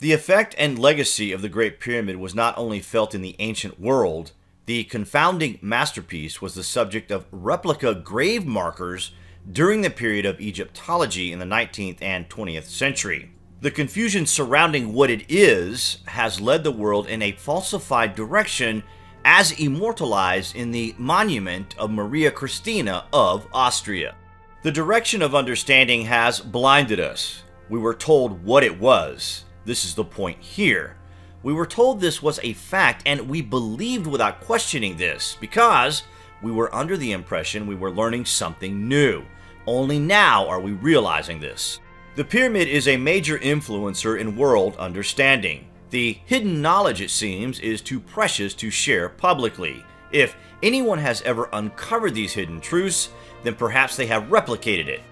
The effect and legacy of the Great Pyramid was not only felt in the ancient world, the confounding masterpiece was the subject of replica grave markers during the period of Egyptology in the 19th and 20th century. The confusion surrounding what it is has led the world in a falsified direction as immortalized in the monument of Maria Christina of Austria. The direction of understanding has blinded us. We were told what it was. This is the point here. We were told this was a fact and we believed without questioning this because we were under the impression we were learning something new. Only now are we realizing this. The pyramid is a major influencer in world understanding. The hidden knowledge, it seems, is too precious to share publicly. If anyone has ever uncovered these hidden truths, then perhaps they have replicated it.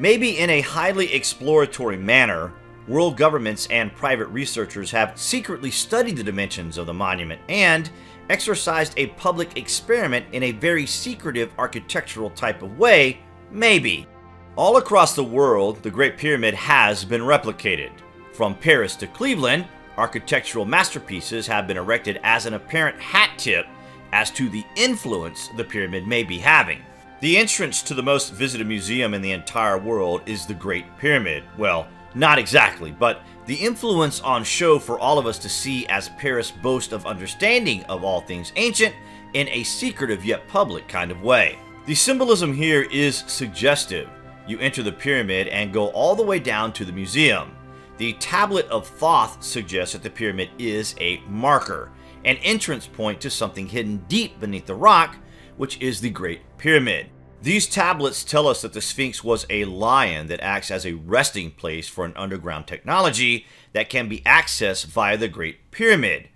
Maybe in a highly exploratory manner, world governments and private researchers have secretly studied the dimensions of the monument and exercised a public experiment in a very secretive architectural type of way, maybe. All across the world, the Great Pyramid has been replicated. From Paris to Cleveland, architectural masterpieces have been erected as an apparent hat tip as to the influence the pyramid may be having. The entrance to the most visited museum in the entire world is the Great Pyramid. Well, not exactly, but the influence on show for all of us to see as Paris boasts of understanding of all things ancient in a secretive yet public kind of way. The symbolism here is suggestive. You enter the pyramid and go all the way down to the museum. The Tablet of Thoth suggests that the pyramid is a marker, an entrance point to something hidden deep beneath the rock, which is the Great Pyramid. These tablets tell us that the Sphinx was a lion that acts as a resting place for an underground technology that can be accessed via the Great Pyramid.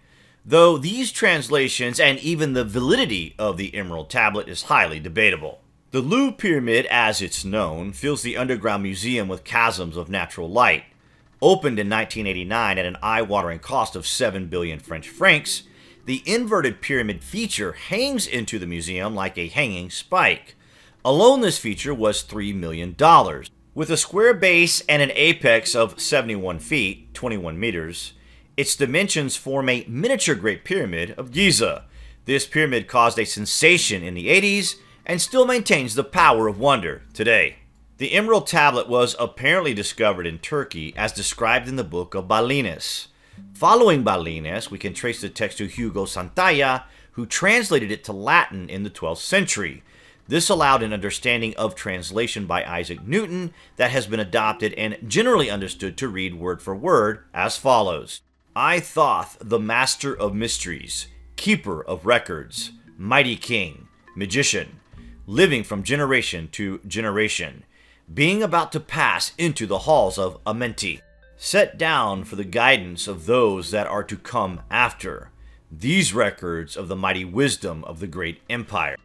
Though these translations and even the validity of the Emerald Tablet is highly debatable. The Louvre Pyramid, as it's known, fills the underground museum with chasms of natural light. Opened in 1989 at an eye-watering cost of 7 billion French francs, the inverted pyramid feature hangs into the museum like a hanging spike. Alone this feature was $3 million. With a square base and an apex of 71 feet, 21 meters, its dimensions form a miniature Great Pyramid of Giza. This pyramid caused a sensation in the 80s and still maintains the power of wonder today. The Emerald Tablet was apparently discovered in Turkey as described in the book of Balinas. Following Balinas, we can trace the text to Hugo Santalla, who translated it to Latin in the 12th century. This allowed an understanding of translation by Isaac Newton that has been adopted and generally understood to read word for word as follows I Thoth, the master of mysteries, keeper of records, mighty king, magician, living from generation to generation, being about to pass into the halls of Amenti, set down for the guidance of those that are to come after, these records of the mighty wisdom of the great empire.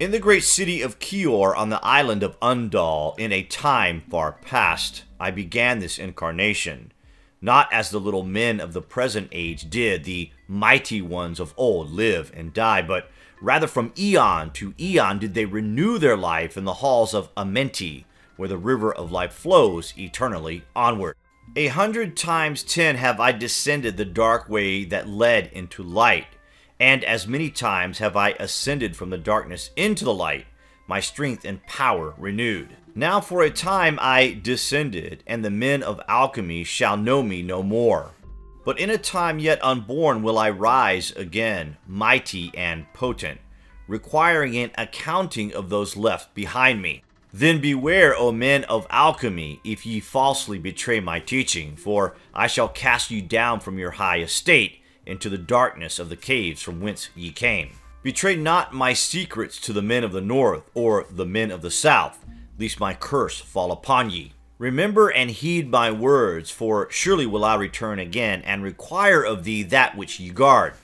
In the great city of Keor on the island of Undal, in a time far past, I began this incarnation, not as the little men of the present age did, the mighty ones of old live and die, but Rather, from eon to eon did they renew their life in the halls of Amenti, where the river of life flows eternally onward. A hundred times ten have I descended the dark way that led into light, and as many times have I ascended from the darkness into the light, my strength and power renewed. Now for a time I descended, and the men of alchemy shall know me no more. But in a time yet unborn will I rise again, mighty and potent, requiring an accounting of those left behind me. Then beware, O men of alchemy, if ye falsely betray my teaching, for I shall cast you down from your high estate into the darkness of the caves from whence ye came. Betray not my secrets to the men of the north or the men of the south, lest my curse fall upon ye. Remember and heed my words, for surely will I return again, and require of thee that which ye guard.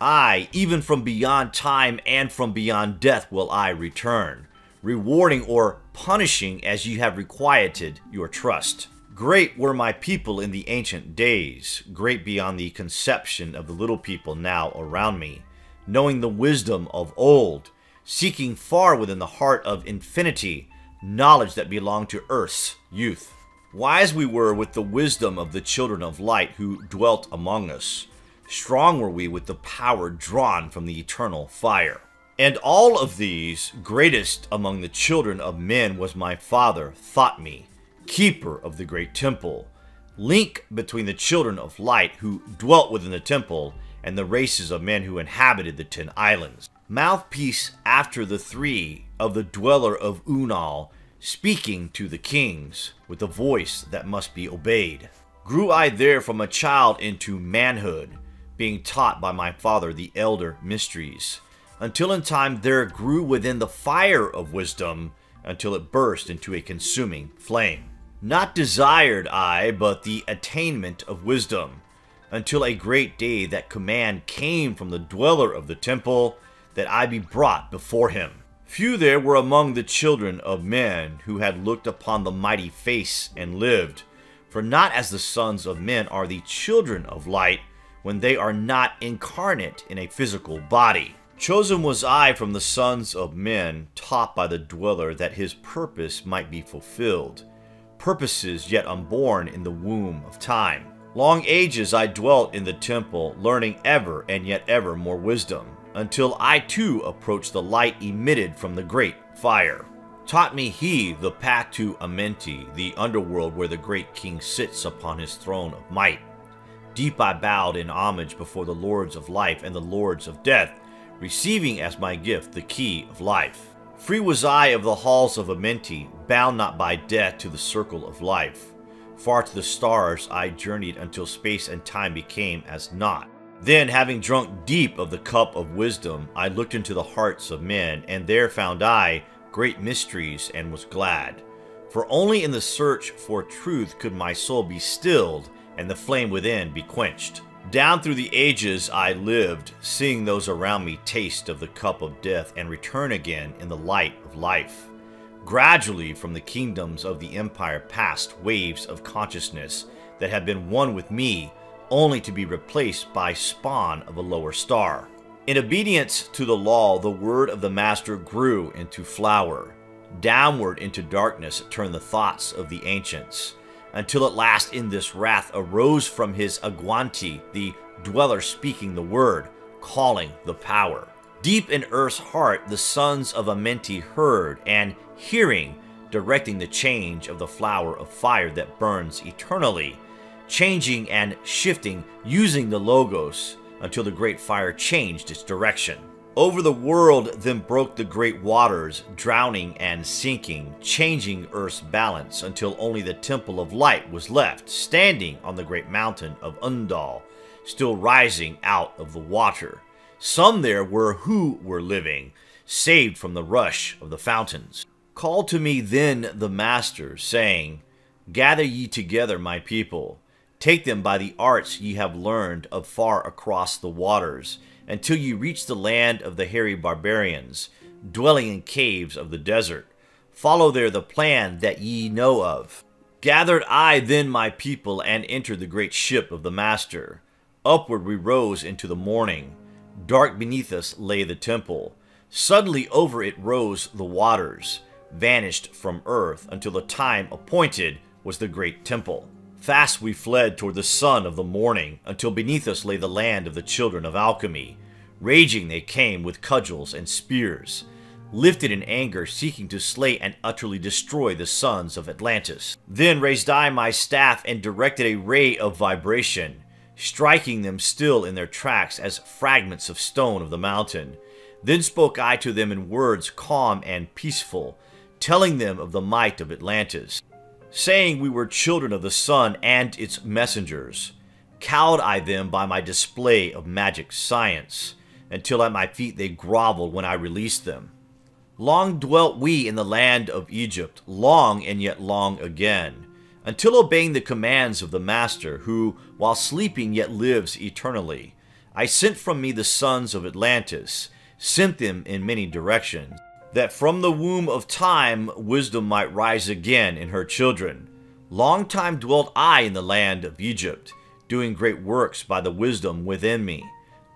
I, even from beyond time and from beyond death, will I return, rewarding or punishing as ye have requited your trust. Great were my people in the ancient days, great beyond the conception of the little people now around me, knowing the wisdom of old, seeking far within the heart of infinity knowledge that belonged to earth's youth. Wise we were with the wisdom of the children of light who dwelt among us. Strong were we with the power drawn from the eternal fire. And all of these, greatest among the children of men was my father, Thotme, keeper of the great temple, link between the children of light who dwelt within the temple and the races of men who inhabited the ten islands. Mouthpiece after the three of the dweller of Unal, speaking to the kings with a voice that must be obeyed. Grew I there from a child into manhood, being taught by my father the elder mysteries, until in time there grew within the fire of wisdom, until it burst into a consuming flame. Not desired I, but the attainment of wisdom, until a great day that command came from the dweller of the temple, that I be brought before him. Few there were among the children of men who had looked upon the mighty face and lived, for not as the sons of men are the children of light when they are not incarnate in a physical body. Chosen was I from the sons of men, taught by the dweller that his purpose might be fulfilled purposes yet unborn in the womb of time. Long ages I dwelt in the temple, learning ever and yet ever more wisdom, until I too approached the light emitted from the great fire. Taught me he the path to Amenti, the underworld where the great king sits upon his throne of might. Deep I bowed in homage before the lords of life and the lords of death, receiving as my gift the key of life. Free was I of the halls of Amenti, bound not by death to the circle of life. Far to the stars I journeyed until space and time became as naught. Then, having drunk deep of the cup of wisdom, I looked into the hearts of men, and there found I great mysteries and was glad. For only in the search for truth could my soul be stilled and the flame within be quenched. Down through the ages I lived, seeing those around me taste of the cup of death and return again in the light of life. Gradually, from the kingdoms of the empire passed waves of consciousness that had been one with me, only to be replaced by spawn of a lower star. In obedience to the law, the word of the Master grew into flower. Downward into darkness turned the thoughts of the ancients until at last in this wrath arose from his Agwanti, the dweller speaking the word, calling the power. Deep in earth's heart, the sons of Amenti heard, and hearing, directing the change of the flower of fire that burns eternally, changing and shifting using the Logos until the great fire changed its direction. Over the world then broke the great waters, drowning and sinking, changing Earth's balance until only the Temple of Light was left, standing on the great mountain of Undal, still rising out of the water. Some there were who were living, saved from the rush of the fountains. Called to me then the Master, saying, Gather ye together, my people, take them by the arts ye have learned of far across the waters, until you reach the land of the hairy barbarians, dwelling in caves of the desert. Follow there the plan that ye know of. Gathered I then my people and entered the great ship of the Master. Upward we rose into the morning. Dark beneath us lay the temple. Suddenly over it rose the waters, vanished from earth until the time appointed was the great temple. Fast we fled toward the sun of the morning, until beneath us lay the land of the children of alchemy. Raging they came with cudgels and spears, lifted in anger, seeking to slay and utterly destroy the sons of Atlantis. Then raised I my staff and directed a ray of vibration, striking them still in their tracks as fragments of stone of the mountain. Then spoke I to them in words calm and peaceful, telling them of the might of Atlantis saying we were children of the sun and its messengers. Cowed I them by my display of magic science, until at my feet they groveled when I released them. Long dwelt we in the land of Egypt, long and yet long again, until obeying the commands of the Master, who, while sleeping, yet lives eternally. I sent from me the sons of Atlantis, sent them in many directions that from the womb of time wisdom might rise again in her children. Long time dwelt I in the land of Egypt, doing great works by the wisdom within me.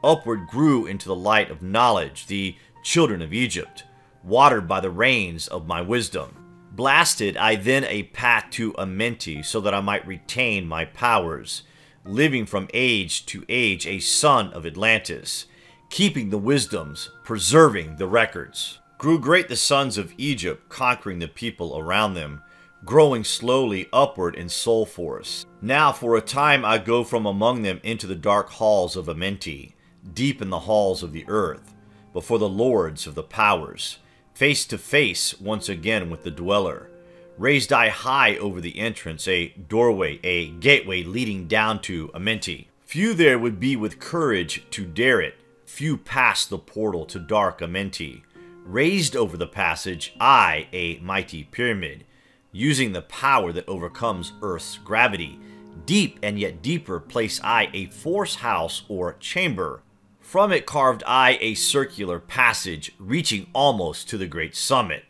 Upward grew into the light of knowledge the children of Egypt, watered by the rains of my wisdom. Blasted I then a path to Amenti so that I might retain my powers, living from age to age a son of Atlantis, keeping the wisdoms, preserving the records. Grew great the sons of Egypt, conquering the people around them, growing slowly upward in soul force. Now for a time I go from among them into the dark halls of Amenti, deep in the halls of the earth, before the lords of the powers face to face once again with the dweller. Raised I high over the entrance, a doorway, a gateway leading down to Amenti. Few there would be with courage to dare it, few passed the portal to dark Amenti. Raised over the passage, I, a mighty pyramid, using the power that overcomes Earth's gravity. Deep and yet deeper place I a force house or chamber, from it carved I a circular passage reaching almost to the great summit.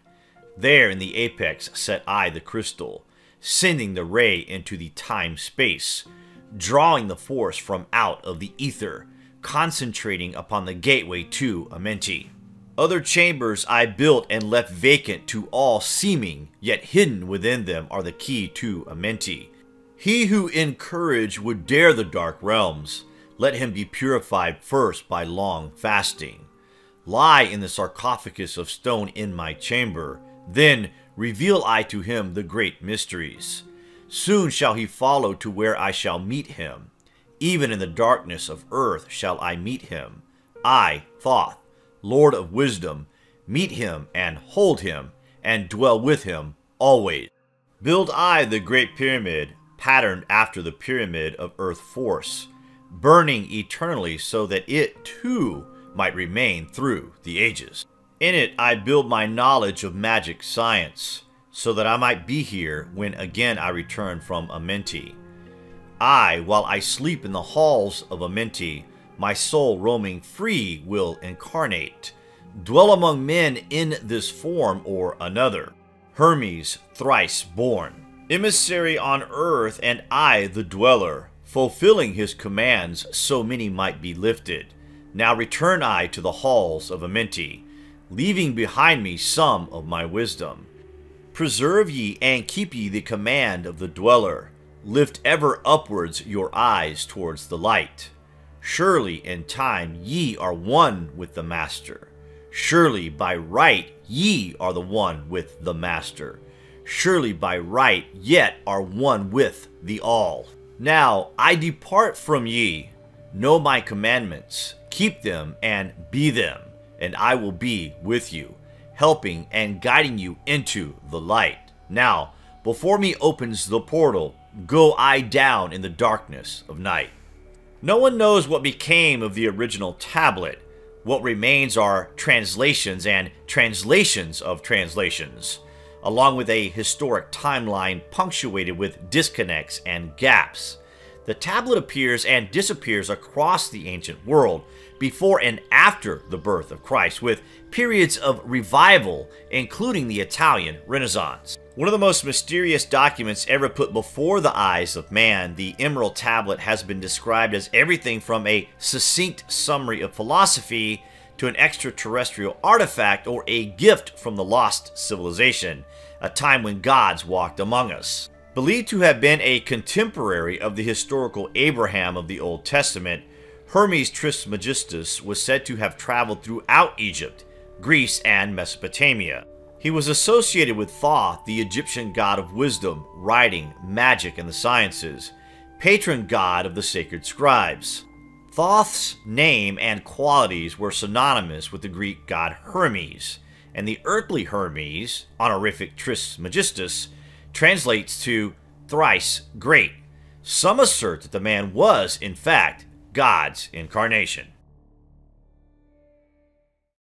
There in the apex set I the crystal, sending the ray into the time-space, drawing the force from out of the ether, concentrating upon the gateway to Amenti. Other chambers I built and left vacant to all seeming, yet hidden within them are the key to Amenti. He who in courage would dare the dark realms, let him be purified first by long fasting. Lie in the sarcophagus of stone in my chamber, then reveal I to him the great mysteries. Soon shall he follow to where I shall meet him. Even in the darkness of earth shall I meet him. I, Thoth, Lord of wisdom, meet him and hold him, and dwell with him always. Build I the great pyramid, patterned after the pyramid of earth force burning eternally so that it too might remain through the ages. In it I build my knowledge of magic science, so that I might be here when again I return from Amenti. I, while I sleep in the halls of Amenti, my soul roaming free will incarnate, dwell among men in this form or another. Hermes, thrice born, emissary on earth, and I the dweller, fulfilling his commands so many might be lifted. Now return I to the halls of Amenti, leaving behind me some of my wisdom. Preserve ye and keep ye the command of the dweller. Lift ever upwards your eyes towards the light. Surely in time ye are one with the Master. Surely by right ye are the one with the Master. Surely by right yet are one with the All. Now I depart from ye. Know my commandments, keep them, and be them, and I will be with you, helping and guiding you into the light. Now, before me opens the portal, go I down in the darkness of night. No one knows what became of the original tablet. What remains are translations and translations of translations along with a historic timeline punctuated with disconnects and gaps. The tablet appears and disappears across the ancient world before and after the birth of Christ, with periods of revival, including the Italian Renaissance. One of the most mysterious documents ever put before the eyes of man, the Emerald Tablet has been described as everything from a succinct summary of philosophy to an extraterrestrial artifact or a gift from the lost civilization, a time when gods walked among us. Believed to have been a contemporary of the historical Abraham of the Old Testament, Hermes Trismegistus was said to have traveled throughout Egypt, Greece, and Mesopotamia. He was associated with Thoth, the Egyptian god of wisdom, writing, magic, and the sciences, patron god of the sacred scribes. Thoth's name and qualities were synonymous with the Greek god Hermes, and the earthly Hermes, honorific Trismegistus, translates to thrice great. Some assert that the man was, in fact, God's incarnation.